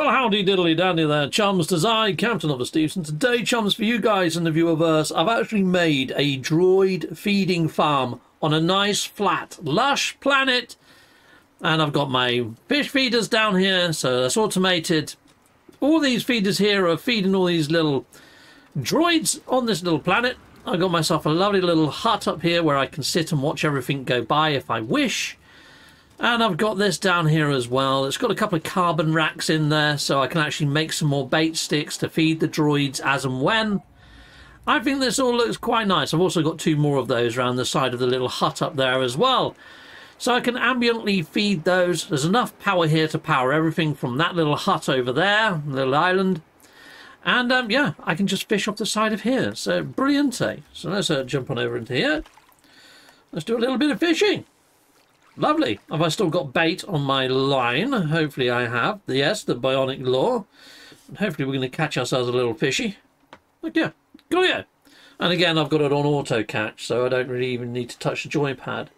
Well, howdy diddly dandy there, chums. Tis I, Captain of the Stevenson. Today, chums, for you guys in the viewerverse, I've actually made a droid feeding farm on a nice, flat, lush planet. And I've got my fish feeders down here, so that's automated. All these feeders here are feeding all these little droids on this little planet. I got myself a lovely little hut up here where I can sit and watch everything go by if I wish. And I've got this down here as well. It's got a couple of carbon racks in there so I can actually make some more bait sticks to feed the droids as and when. I think this all looks quite nice. I've also got two more of those around the side of the little hut up there as well. So I can ambiently feed those. There's enough power here to power everything from that little hut over there, little island. And um, yeah, I can just fish off the side of here. So brilliant. Eh? So let's uh, jump on over into here. Let's do a little bit of fishing. Lovely. Have I still got bait on my line? Hopefully I have. Yes, the bionic lure. Hopefully we're going to catch ourselves a little fishy. Oh Look yeah. Go yeah. And again, I've got it on auto catch, so I don't really even need to touch the joypad.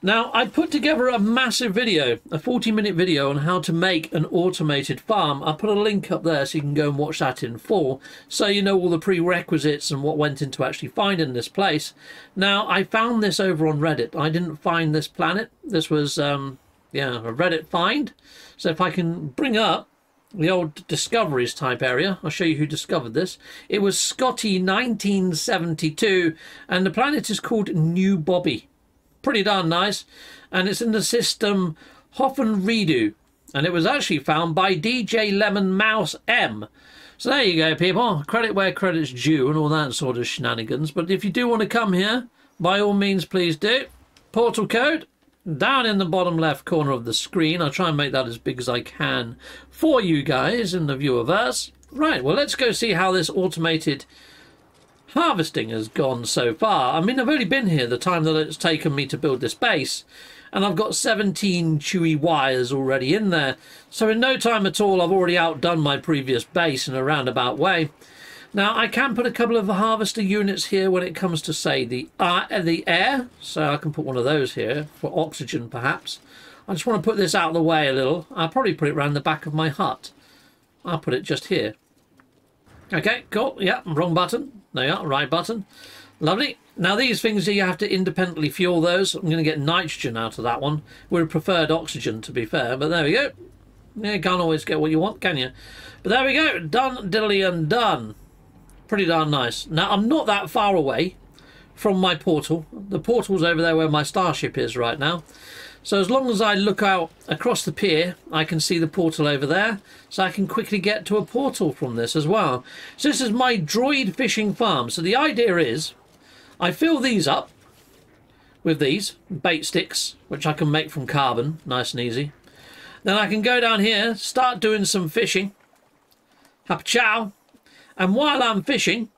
Now, I put together a massive video, a 40 minute video on how to make an automated farm. I'll put a link up there so you can go and watch that in full, so you know all the prerequisites and what went into actually finding this place. Now, I found this over on Reddit. I didn't find this planet. This was, um, yeah, a Reddit find. So if I can bring up the old discoveries type area. I'll show you who discovered this. It was Scotty 1972 and the planet is called New Bobby pretty darn nice. And it's in the system Hoffen Redo. And it was actually found by DJ Lemon Mouse M. So there you go, people. Credit where credit's due and all that sort of shenanigans. But if you do want to come here, by all means, please do. Portal code down in the bottom left corner of the screen. I'll try and make that as big as I can for you guys in the viewerverse. Right, well, let's go see how this automated harvesting has gone so far. I mean, I've only been here the time that it's taken me to build this base, and I've got 17 chewy wires already in there. So in no time at all, I've already outdone my previous base in a roundabout way. Now, I can put a couple of harvester units here when it comes to, say, the, uh, the air. So I can put one of those here for oxygen, perhaps. I just want to put this out of the way a little. I'll probably put it around the back of my hut. I'll put it just here. Okay, cool. Yeah, wrong button. There you are, right button. Lovely. Now these things here, you have to independently fuel those. I'm going to get nitrogen out of that one. We're preferred oxygen to be fair, but there we go. Yeah, you can't always get what you want, can you? But there we go. Done, diddly and done. Pretty darn nice. Now I'm not that far away from my portal. The portal's over there where my starship is right now. So as long as I look out across the pier, I can see the portal over there. So I can quickly get to a portal from this as well. So this is my droid fishing farm. So the idea is I fill these up with these bait sticks, which I can make from carbon, nice and easy. Then I can go down here, start doing some fishing. Have chow. And while I'm fishing,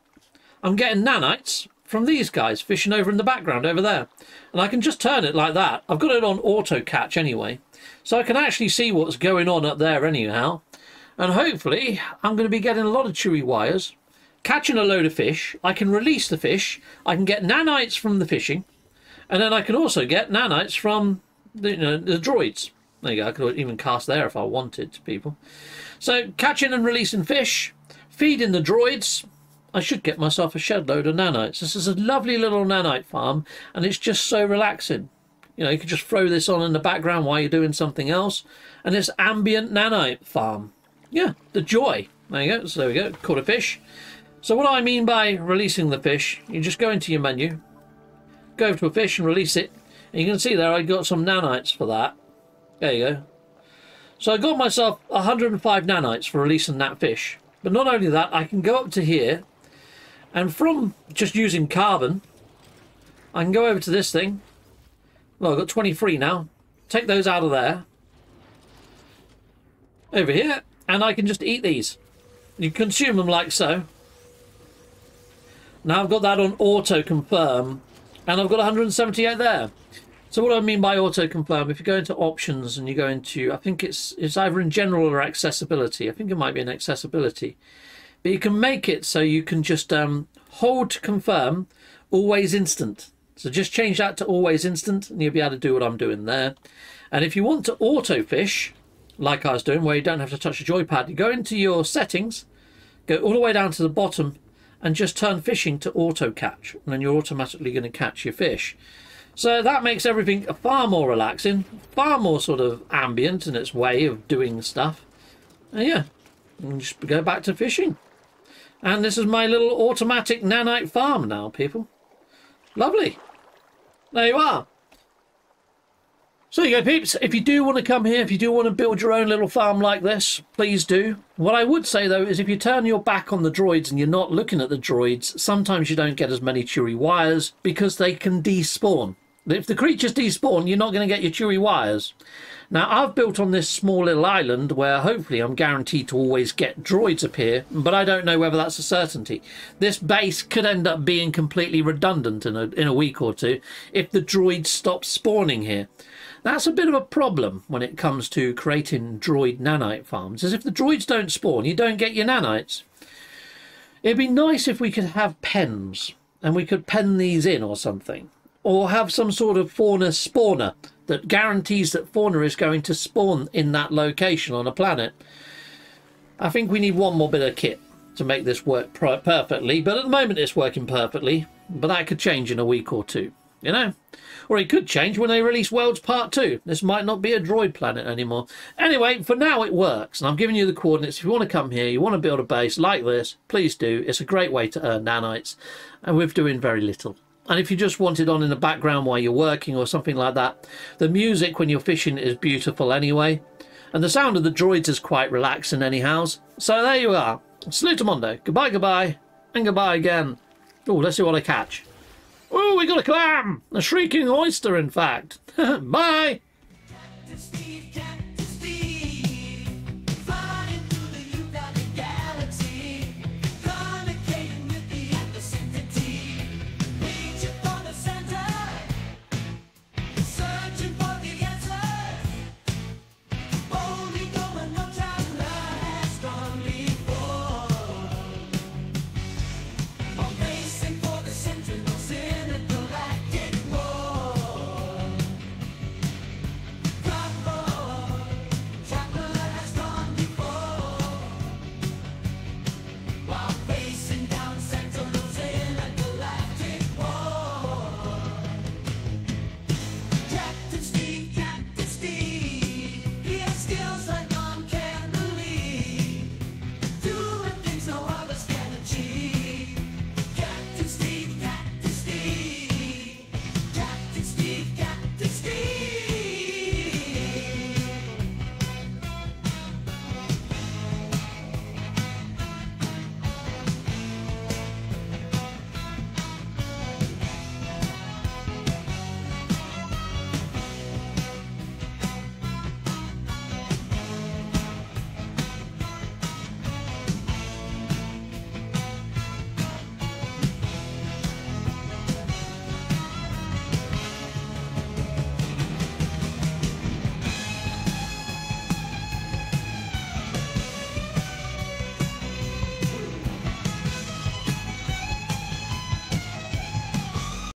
I'm getting nanites from these guys fishing over in the background over there. And I can just turn it like that. I've got it on auto catch anyway. So I can actually see what's going on up there anyhow. And hopefully I'm going to be getting a lot of chewy wires. Catching a load of fish. I can release the fish. I can get nanites from the fishing. And then I can also get nanites from the, you know, the droids. There you go. I could even cast there if I wanted to people. So catching and releasing fish. Feeding the droids I should get myself a shed load of nanites. This is a lovely little nanite farm, and it's just so relaxing. You know, you can just throw this on in the background while you're doing something else, and it's ambient nanite farm. Yeah, the joy. There you go. So there we go. Caught a fish. So what I mean by releasing the fish, you just go into your menu, go over to a fish and release it. And you can see there I got some nanites for that. There you go. So I got myself 105 nanites for releasing that fish. But not only that, I can go up to here and from just using carbon, I can go over to this thing. Well, I've got 23 now. Take those out of there. Over here. And I can just eat these. You consume them like so. Now I've got that on auto confirm. And I've got 178 there. So what do I mean by auto confirm? If you go into options and you go into, I think it's it's either in general or accessibility. I think it might be in accessibility. But you can make it so you can just um, hold to confirm, always instant. So just change that to always instant and you'll be able to do what I'm doing there. And if you want to auto fish, like I was doing, where you don't have to touch the joypad. You go into your settings, go all the way down to the bottom, and just turn fishing to auto catch, and then you're automatically going to catch your fish. So that makes everything far more relaxing, far more sort of ambient in its way of doing stuff. And yeah, just go back to fishing. And this is my little automatic nanite farm now, people. Lovely. There you are. So you go, peeps. If you do want to come here, if you do want to build your own little farm like this, please do. What I would say, though, is if you turn your back on the droids and you're not looking at the droids, sometimes you don't get as many chewy wires because they can despawn. If the creatures despawn, you're not going to get your chewy wires. Now, I've built on this small little island where hopefully I'm guaranteed to always get droids appear, but I don't know whether that's a certainty. This base could end up being completely redundant in a, in a week or two if the droids stop spawning here. That's a bit of a problem when it comes to creating droid nanite farms, as if the droids don't spawn, you don't get your nanites. It'd be nice if we could have pens, and we could pen these in or something. Or have some sort of fauna spawner that guarantees that fauna is going to spawn in that location on a planet. I think we need one more bit of kit to make this work perfectly, but at the moment it's working perfectly, but that could change in a week or two, you know? Or it could change when they release Worlds Part 2. This might not be a droid planet anymore. Anyway, for now it works, and I'm giving you the coordinates. If you want to come here, you want to build a base like this, please do. It's a great way to earn nanites, and we're doing very little. And if you just want it on in the background while you're working or something like that, the music when you're fishing is beautiful anyway. And the sound of the droids is quite relaxing anyhow. So there you are. Salutamondo. Goodbye, goodbye, and goodbye again. Oh, let's see what I catch. Oh, we got a clam! A shrieking oyster, in fact. Bye!